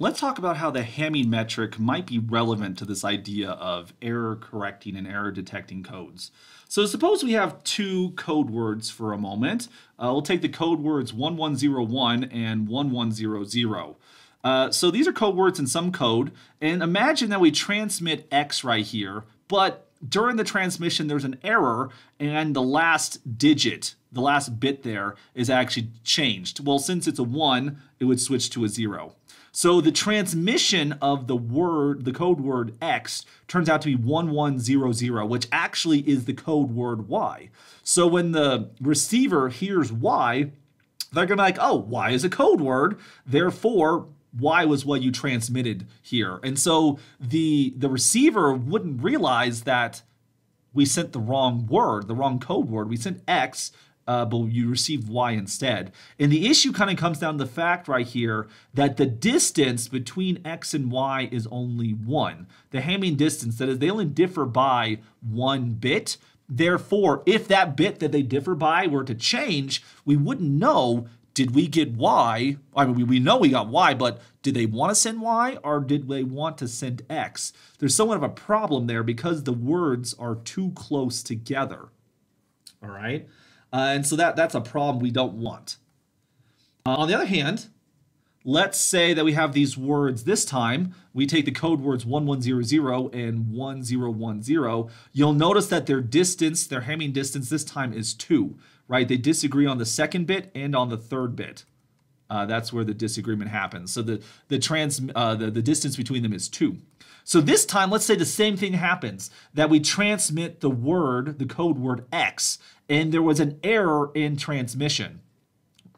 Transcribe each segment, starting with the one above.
let's talk about how the Hamming metric might be relevant to this idea of error correcting and error detecting codes. So suppose we have two code words for a moment. Uh, we'll take the code words 1101 and 1100. Uh, so these are code words in some code, and imagine that we transmit X right here, but during the transmission there's an error and the last digit, the last bit there is actually changed. Well, since it's a 1, it would switch to a 0. So the transmission of the word, the code word X, turns out to be 1100, which actually is the code word Y. So when the receiver hears Y, they're going to be like, oh, Y is a code word, therefore Y was what you transmitted here. And so the the receiver wouldn't realize that we sent the wrong word, the wrong code word. We sent X, uh, but you receive y instead. And the issue kind of comes down to the fact right here that the distance between x and y is only 1. The Hamming distance, that is, they only differ by one bit. Therefore, if that bit that they differ by were to change, we wouldn't know did we get Y? I mean, we know we got Y, but did they want to send Y or did they want to send X? There's somewhat of a problem there because the words are too close together. All right. Uh, and so that, that's a problem we don't want. Uh, on the other hand, let's say that we have these words this time. We take the code words 1100 and 1010. You'll notice that their distance, their Hamming distance this time is 2, right? They disagree on the second bit and on the third bit. Uh, that's where the disagreement happens. So the the trans uh, the, the distance between them is 2. So this time, let's say the same thing happens, that we transmit the word, the code word X, and there was an error in transmission.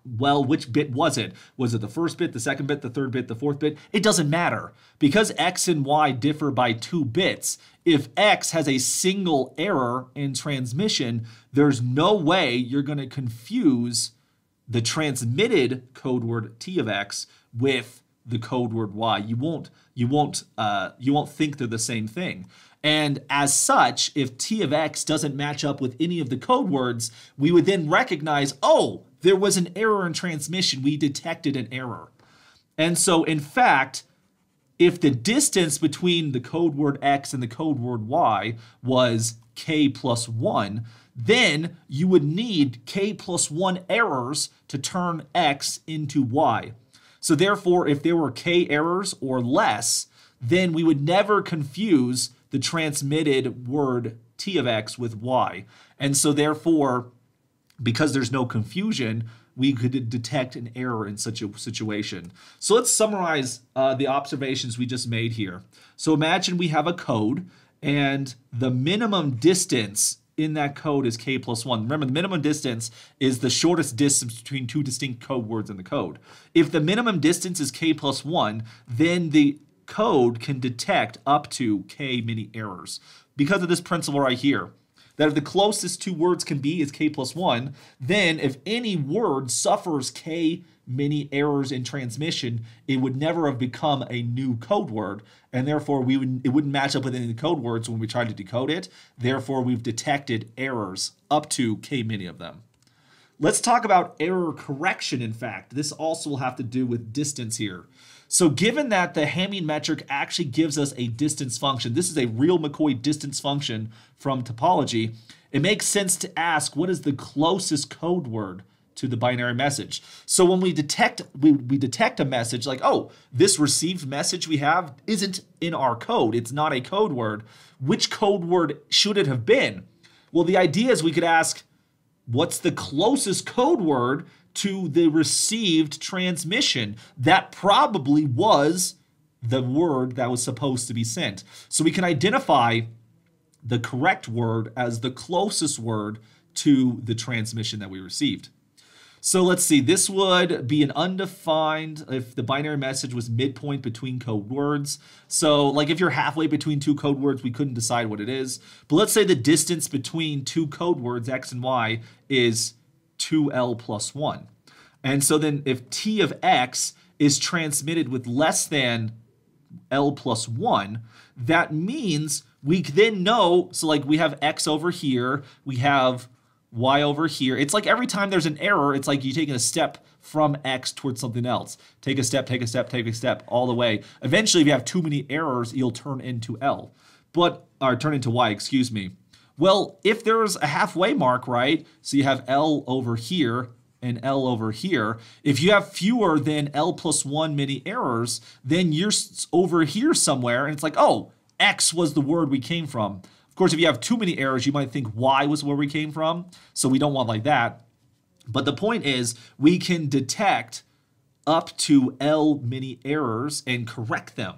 Well, which bit was it? Was it the first bit, the second bit, the third bit, the fourth bit? It doesn't matter. Because X and Y differ by two bits, if X has a single error in transmission, there's no way you're going to confuse the transmitted code word T of X with the code word Y. You won't you won't uh, you won't think they're the same thing. And as such, if T of X doesn't match up with any of the code words, we would then recognize, oh, there was an error in transmission. We detected an error. And so, in fact, if the distance between the code word X and the code word Y was K plus 1, then you would need K plus 1 errors to turn X into Y. So therefore, if there were K errors or less, then we would never confuse the transmitted word t of x with y. And so therefore, because there's no confusion, we could detect an error in such a situation. So let's summarize uh, the observations we just made here. So imagine we have a code and the minimum distance in that code is k plus 1. Remember, the minimum distance is the shortest distance between two distinct code words in the code. If the minimum distance is k plus 1, then the code can detect up to k many errors because of this principle right here that if the closest two words can be is k plus 1 then if any word suffers k many errors in transmission it would never have become a new code word and therefore we would it wouldn't match up with any of the code words when we tried to decode it. Therefore we've detected errors up to k many of them. Let's talk about error correction in fact. This also will have to do with distance here so given that the Hamming metric actually gives us a distance function, this is a real McCoy distance function from topology, it makes sense to ask what is the closest code word to the binary message. So when we detect we, we detect a message like, oh, this received message we have isn't in our code. It's not a code word. Which code word should it have been? Well, the idea is we could ask, what's the closest code word to the received transmission. That probably was the word that was supposed to be sent. So we can identify the correct word as the closest word to the transmission that we received. So let's see, this would be an undefined if the binary message was midpoint between code words. So like if you're halfway between two code words, we couldn't decide what it is. But let's say the distance between two code words, X and Y, is 2L plus 1. And so then if T of X is transmitted with less than L plus 1, that means we then know, so like we have X over here, we have y over here. It's like every time there's an error, it's like you're taking a step from x towards something else. Take a step, take a step, take a step, all the way. Eventually, if you have too many errors, you'll turn into L. But, or turn into y, excuse me. Well, if there's a halfway mark, right? So you have L over here and L over here. If you have fewer than L plus one many errors, then you're over here somewhere and it's like, oh, X was the word we came from. Of course, if you have too many errors, you might think Y was where we came from. So we don't want like that. But the point is, we can detect up to L many errors and correct them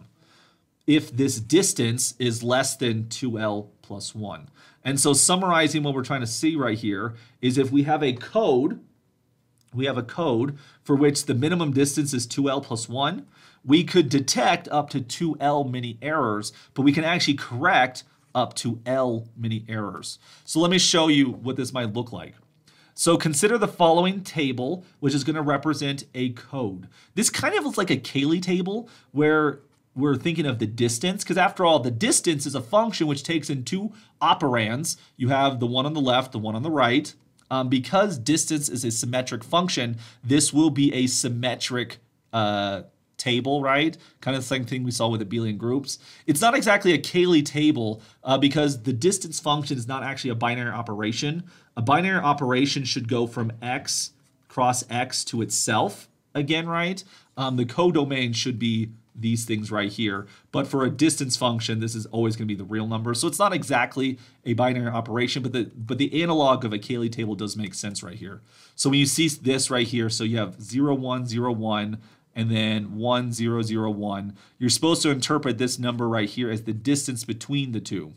if this distance is less than 2L plus 1. And so summarizing what we're trying to see right here is if we have a code, we have a code for which the minimum distance is 2L plus 1, we could detect up to 2L many errors, but we can actually correct up to L many errors. So let me show you what this might look like. So consider the following table, which is going to represent a code. This kind of looks like a Cayley table where we're thinking of the distance, because after all, the distance is a function which takes in two operands. You have the one on the left, the one on the right. Um, because distance is a symmetric function, this will be a symmetric uh, table, right? Kind of the same thing we saw with abelian groups. It's not exactly a Cayley table uh, because the distance function is not actually a binary operation. A binary operation should go from x cross x to itself again, right? Um, the codomain should be these things right here. But for a distance function, this is always going to be the real number. So it's not exactly a binary operation, but the but the analog of a Cayley table does make sense right here. So when you see this right here, so you have 0, 1, 0, 1, and then 1, 0, 0, 1, you're supposed to interpret this number right here as the distance between the two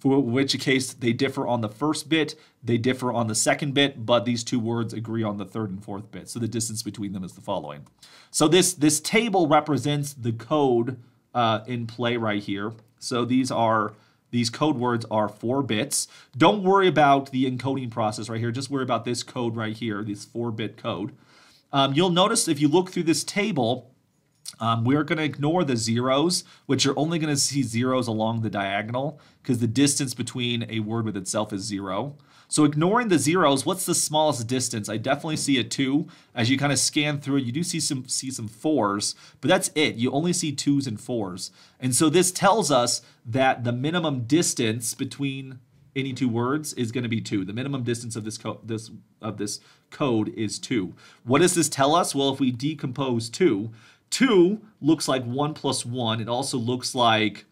for which case they differ on the first bit, they differ on the second bit, but these two words agree on the third and fourth bit. So the distance between them is the following. So this, this table represents the code uh, in play right here. So these are these code words are four bits. Don't worry about the encoding process right here. Just worry about this code right here, this four-bit code. Um, you'll notice if you look through this table, um, we're going to ignore the zeros, which you're only going to see zeros along the diagonal because the distance between a word with itself is zero. So ignoring the zeros, what's the smallest distance? I definitely see a two. As you kind of scan through you do see some see some fours, but that's it. You only see twos and fours. And so this tells us that the minimum distance between any two words is going to be two. The minimum distance of this this of this code is two. What does this tell us? Well, if we decompose two, 2 looks like 1 plus 1. It also looks like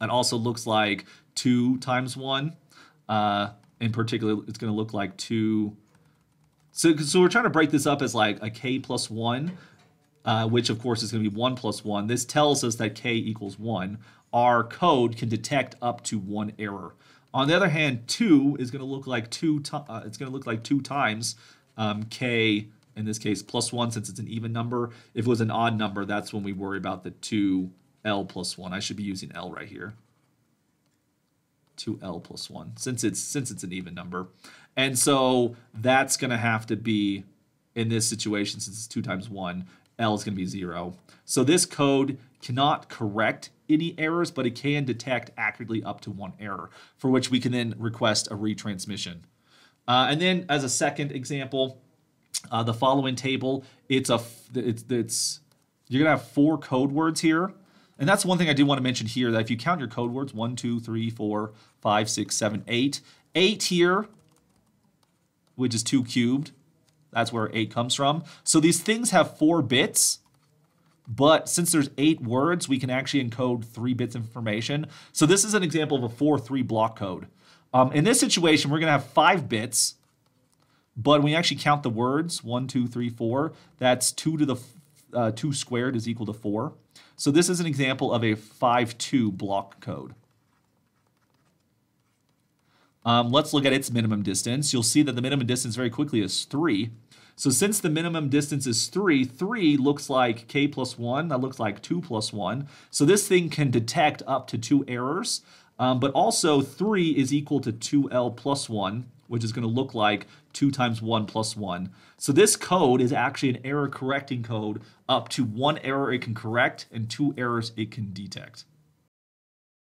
it also looks like 2 times 1. Uh, in particular, it's going to look like 2. So, so we're trying to break this up as like a k plus 1, uh, which of course is going to be 1 plus 1. This tells us that k equals 1. Our code can detect up to one error. On the other hand, 2 is going to look like 2 uh, it's going to look like 2 times um, k in this case plus 1 since it's an even number. If it was an odd number, that's when we worry about the 2L plus 1. I should be using L right here. 2L plus 1 since it's since it's an even number. And so that's going to have to be in this situation since it's 2 times 1, L is going to be 0. So this code cannot correct any errors, but it can detect accurately up to one error, for which we can then request a retransmission. Uh, and then as a second example, uh, the following table, it's a it's it's you're gonna have four code words here, and that's one thing I do want to mention here. That if you count your code words, one, two, three, four, five, six, seven, eight, eight here, which is two cubed. That's where eight comes from. So these things have four bits. But since there's eight words, we can actually encode three bits of information. So this is an example of a 4-3 block code. Um, in this situation, we're to have five bits but when you actually count the words, one, two, three, four, that's two to the uh, two squared is equal to four. So this is an example of a 5-2 block code. Um, let's look at its minimum distance. You'll see that the minimum distance very quickly is 3. So since the minimum distance is 3, 3 looks like k plus 1. That looks like 2 plus 1. So this thing can detect up to 2 errors. Um, but also 3 is equal to 2l plus 1 which is going to look like 2 times 1 plus 1. So this code is actually an error correcting code up to one error it can correct and two errors it can detect.